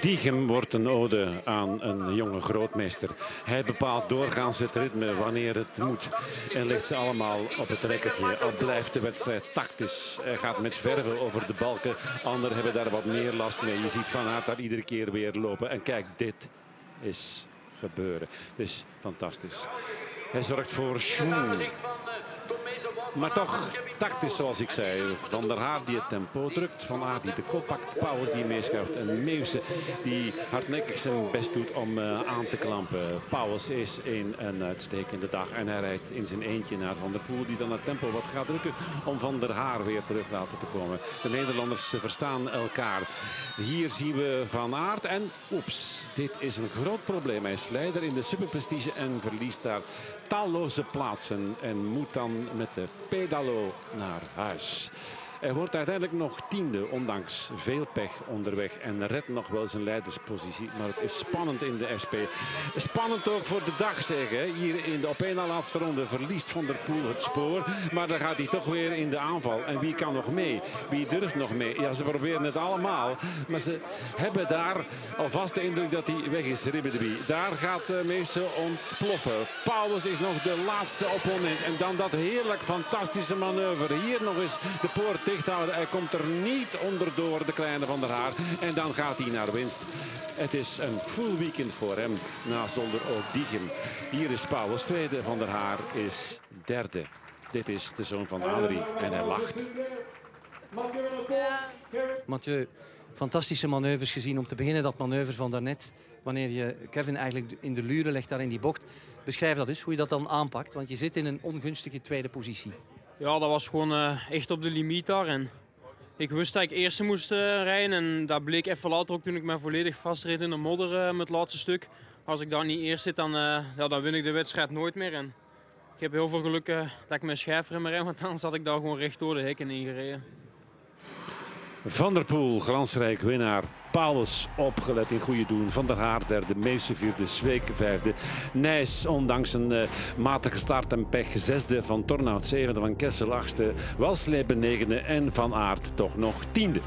Diegem wordt een ode aan een jonge grootmeester. Hij bepaalt doorgaans het ritme wanneer het moet. En legt ze allemaal op het rekkertje. Al blijft de wedstrijd tactisch. Hij gaat met verve over de balken. Anderen hebben daar wat meer last mee. Je ziet Van Aert daar iedere keer weer lopen. En kijk, dit is gebeuren. Het is fantastisch. Hij zorgt voor schoen. Maar toch tactisch, zoals ik zei. Van der Haar die het tempo drukt. Van Aert die de kop pakt. Die meeschuift. En Meeuwse die hardnekkig zijn best doet om uh, aan te klampen. Pauwels is in een uitstekende dag. En hij rijdt in zijn eentje naar Van der Poel. Die dan het tempo wat gaat drukken om Van der Haar weer terug laten te komen. De Nederlanders verstaan elkaar. Hier zien we Van Aert. En oeps, dit is een groot probleem. Hij is leider in de superprestige en verliest daar talloze plaatsen. En moet dan met de pedalo naar huis. Hij wordt uiteindelijk nog tiende, ondanks veel pech onderweg. En redt nog wel zijn leiderspositie. Maar het is spannend in de SP. Spannend ook voor de dag, zeggen. Hier in de op één na laatste ronde verliest Van der Poel het spoor. Maar dan gaat hij toch weer in de aanval. En wie kan nog mee? Wie durft nog mee? Ja, ze proberen het allemaal. Maar ze hebben daar alvast de indruk dat hij weg is, Ribbedeby. Daar gaat de meeste ontploffen. Paulus is nog de laatste opponent. En dan dat heerlijk fantastische manoeuvre. Hier nog eens de poort Hij komt er niet onderdoor, de kleine Van der Haar. En dan gaat hij naar winst. Het is een full weekend voor hem. Na zonder ook. Hier is Paulus tweede. Van der Haar is derde. Dit is de zoon van Adrie. En hij lacht. Mathieu, fantastische manoeuvres gezien. Om te beginnen dat manoeuvre van daarnet. Wanneer je Kevin eigenlijk in de luren legt daar in die bocht. Beschrijf dat eens, hoe je dat dan aanpakt. Want je zit in een ongunstige tweede positie. Ja, dat was gewoon uh, echt op de limiet daar. En ik wist dat ik eerste moest uh, rijden. En dat bleek even later ook toen ik me volledig vastreed in de modder uh, met het laatste stuk. Als ik daar niet eerst zit, dan, ja, dan win ik de wedstrijd nooit meer. En ik heb heel veel geluk dat ik mijn schijfrem rijd, want anders had ik daar gewoon recht door de hekken ingereden. Van der Poel, glansrijk winnaar. Paulus opgelet in goede doen. Van der Haar derde, Meese vierde, Zweek vijfde. Nijs, ondanks een uh, matige start en pech, zesde. Van Tornout zevende, van Kessel achtste. Walslepen negende en Van Aert toch nog tiende.